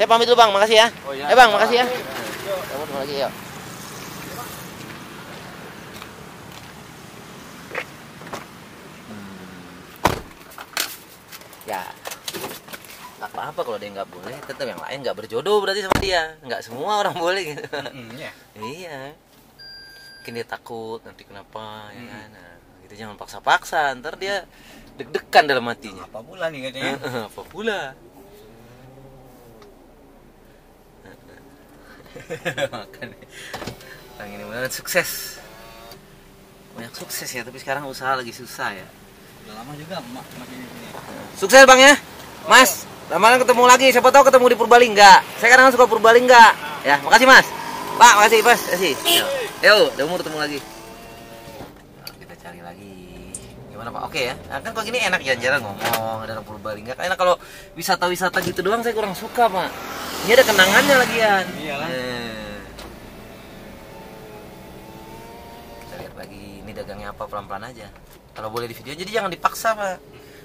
Saya pamit dulu bang, makasih ya. Oh, iya. Eh bang, makasih ya. Kamu ketemu lagi yuk. Ya, nggak apa-apa kalau dia nggak boleh, tetap yang lain nggak berjodoh berarti sama dia. Nggak semua orang boleh gitu. Hmm, ya. iya. Mungkin dia takut nanti kenapa ya kan. Nah, gitu jangan paksa-paksa, ntar dia deg-degan dalam hatinya. Apa pula nih katanya? apa pula? Makanya. Orang ini benar sukses. Banyak sukses ya, tapi sekarang usaha lagi susah ya. Udah lama juga mak ini. Sukses bang ya, Mas. Lama ketemu lagi. Siapa tahu ketemu di Purbalingga. Saya kadang suka Purbalingga. Ya, makasih Mas. Pak, makasih Mas. Makasih. Yo, udah umur ketemu lagi. Nah, kita cari lagi. Gimana Pak? Oke ya. Nah, kan kalau gini enak jalan-jalan ngomong ada orang Purbalingga. Karena kalau wisata-wisata gitu doang saya kurang suka Pak. Ini ada kenangannya lagian. Iyalah. Eh. Kita lihat lagi ini dagangnya apa pelan-pelan aja. Kalau boleh di video jadi jangan dipaksa Pak.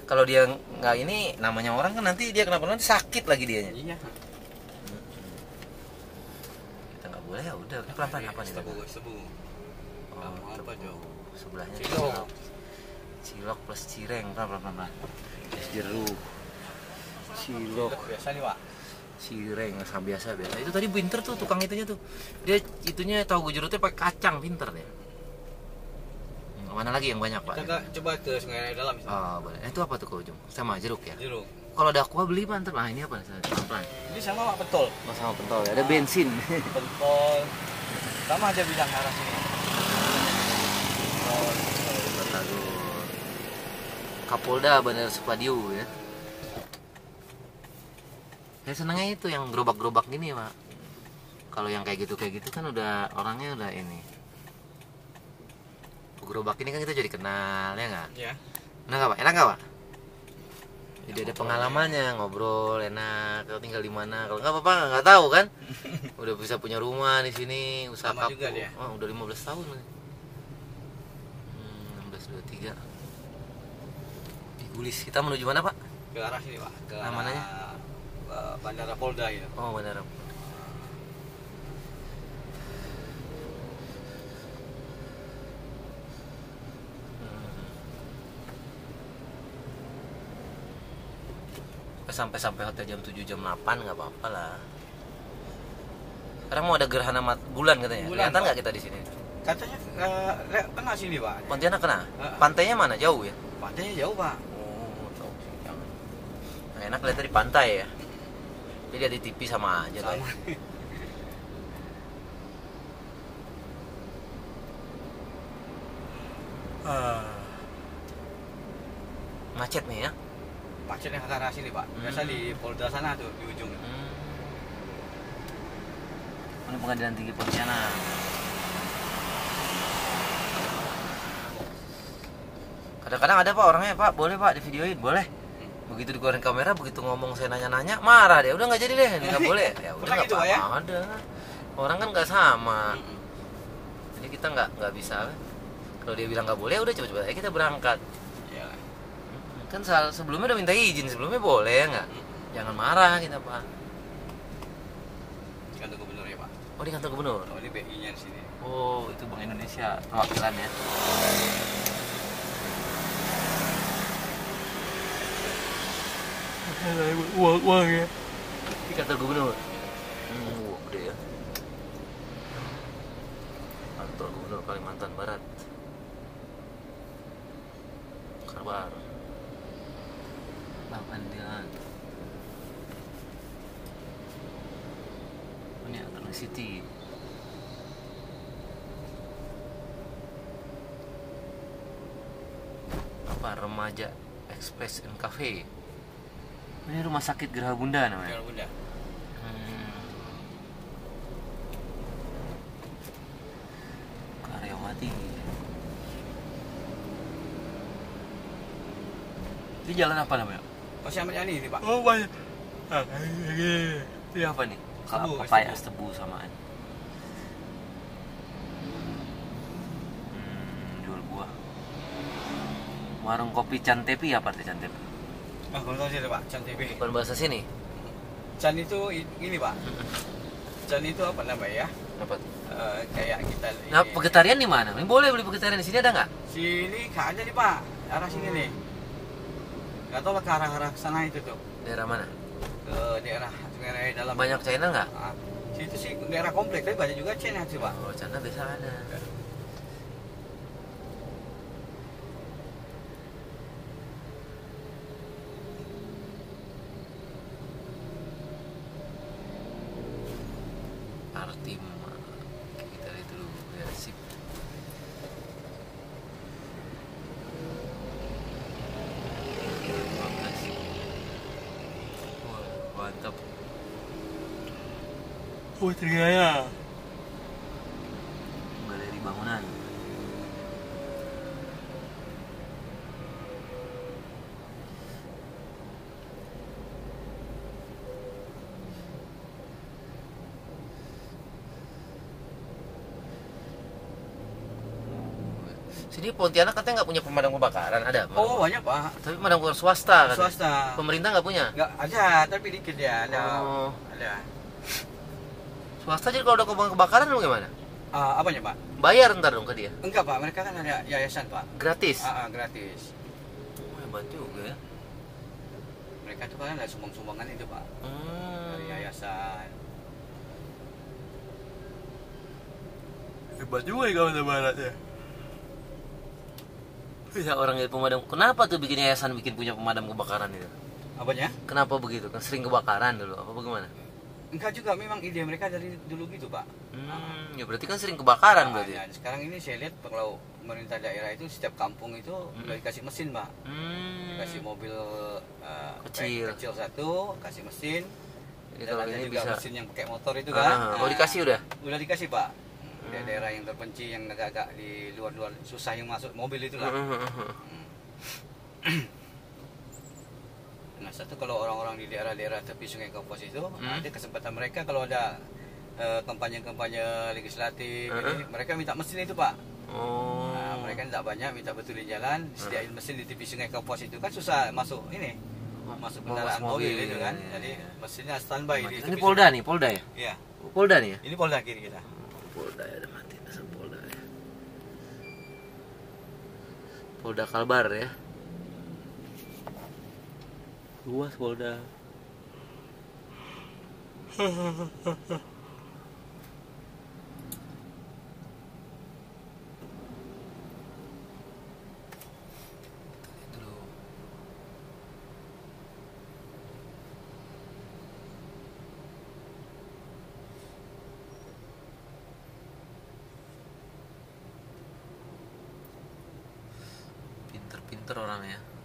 Kalau dia nggak ini namanya orang kan nanti dia kenapa nanti sakit lagi dianya. Iya. Kita nggak boleh ya udah pelan-pelan apa nih? Sebu. Oh, Kamu apa jauh? sebelahnya. Cilok. Plus cireng pelan pelan pelan. Plus jeruk. Cilok, Biasa nih pak. cireng sama biasa biasa. Itu tadi pinter tuh tukang itunya tuh. Dia itunya tahu gujurutnya pakai kacang pinter deh. Hmm, Mana lagi yang banyak pak? Kita coba ke sungai dalam misalnya. Oh, boleh. Eh, itu apa tuh ke ujung? Sama jeruk ya? Jeruk. Kalau ada aqua beli mantep. Nah, ini apa? Pelan-pelan. Ini sama pak betul. Oh, sama pentol ya. Ada bensin. Pentol. Sama aja bilang arah sini. Pentol. Batagor. Kapolda Bandara Supadio ya. Saya senangnya itu yang gerobak-gerobak gini pak. Kalau yang kayak gitu kayak gitu kan udah orangnya udah ini. Gerobak ini kan kita jadi kenal ya nggak? Ya. Enak nggak pak? Enak nggak pak? Jadi ada pengalamannya ngobrol enak. Kalau tinggal di mana? Kalau nggak apa-apa nggak tahu kan? Udah bisa punya rumah di sini usaha juga dia. Oh, udah 15 tahun. Hmm, 16 23. Gulis. Kita menuju mana, Pak? Ke arah sini pak. Ke Nah, arah mananya? eh, Bandara Polda ya. Oh, Bandara. sampai sampai hotel jam 7 jam 8 nggak apa-apa lah. Sekarang mau ada gerhana mat bulan katanya. Bulan, Kelihatan nggak kita di sini? Katanya eh, le- kena sini pak. Pontianak kena? Heeh. Pantainya mana? Jauh ya? Pantainya jauh pak. Oh, tahu sih. Jangan. Nah, enak lihat dari pantai ya. Jadi ada di TV sama aja. Sama. ya. Macet nih ya. Macet yang ke arah sini pak. Biasa Hmm. di Polda sana tuh di ujung. Hmm. Ini pengadilan tinggi Pontianak. Kadang-kadang ada pak orangnya pak, boleh pak di videoin, boleh. Begitu dikeluarin kamera, begitu ngomong saya nanya-nanya, marah dia. Udah nggak jadi deh, ini nggak boleh. Ya udah nggak ya? apa-apa. Ada. Orang kan nggak sama. Jadi kita nggak nggak bisa. Kalau dia bilang nggak boleh, udah coba-coba aja kita berangkat. Kan sebelumnya udah minta izin, sebelumnya boleh ya nggak? Jangan marah kita pak. Di kantor gubernur ya pak. Oh di kantor gubernur. Oh ini BI-nya di sini. Oh, itu Bank Indonesia perwakilan Uang uang ya. Di kantor gubernur. Hmm, wah, gede ya. Kantor gubernur Kalimantan Barat. Kabar. Bang Andian. Ini Atlantic City. apa remaja express and cafe ini rumah sakit Geraha Bunda namanya. Jangan bunda. hmm. karyawati ini jalan apa namanya? Masih Ahmad Yani ini pak. oh banyak. Ini. Apa nih? Tebu, papaya tebu samaan hmm, jual buah. Warung kopi Cantepi apa arti Cantepi Kalau tahu sih pak, Chan TV. bukan bahasa sini Chan itu ini pak. Chan itu apa namanya ya? Apa tuh? Eh, kayak kita. Nah, vegetarian di mana? Boleh beli vegetarian di sini ada nggak? Sini nggak ada nih pak. Arah sini nih. Gak tau ke arah-arah sana itu tuh. Daerah mana? Ke daerah daerah dalam. Banyak China nggak? Ah, situ sih daerah komplek tapi banyak juga Cina sih pak. Oh, China biasa ada. Artim kita lihat dulu ya sip. Wah, mantap. Putri Gaya. Sini Pontianak katanya nggak punya pemadam kebakaran, ada? Oh banyak pak. Tapi pemadam kebakaran swasta kan? Swasta. Pemerintah nggak punya? Nggak ada tapi dikit ya ada. Oh. Ada. Swasta jadi kalau ada kebakaran kebakaran lu gimana? Ah, apanya pak? Bayar ntar dong ke dia. Enggak pak, mereka kan ada yayasan pak. Gratis. Ah, ah, gratis. Oh, hebat juga ya. Mereka tuh kan ada sumbang-sumbangan itu pak Hmm. dari yayasan. Hebat juga ya kawan barat ya. Bisa orang jadi pemadam. Kenapa tuh bikin yayasan bikin punya pemadam kebakaran itu? Apanya? Kenapa begitu? Kan sering kebakaran dulu. Apa bagaimana? Enggak juga, memang ide mereka dari dulu gitu pak. Hmm, ya berarti kan sering kebakaran Ah, berarti. ya, sekarang ini saya lihat kalau pemerintah daerah itu setiap kampung itu udah dikasih mesin pak. Hmm. Kasih mobil eh, Kecil. kecil satu, kasih mesin. Jadi Dan kalau ada ini juga bisa. mesin yang pakai motor itu Ah, kan. oh dikasih udah. Udah dikasih pak. Daerah-daerah yang terpencil yang agak-agak di luar-luar susah yang masuk mobil itu lah. Nah satu kalau orang-orang di daerah-daerah tepi Sungai Kapuas itu Hmm. ada kesempatan mereka kalau ada eh, kampanye-kampanye legislatif ini, mereka minta mesin itu pak. Oh. Nah, mereka tidak banyak minta betulin jalan, disediain mesin di tepi Sungai Kapuas itu kan susah masuk ini masuk kendaraan masuk mobil, mobil, itu kan. iya, Jadi mesinnya standby di Ini Polda nih, Polda ya? Sungai. Iya. Polda nih ya? Ini Polda kiri kita. Polda ya, ada mati dasar Polda ya. Polda Kalbar ya. Luas Polda. Dulu. Pinter-pinter orangnya.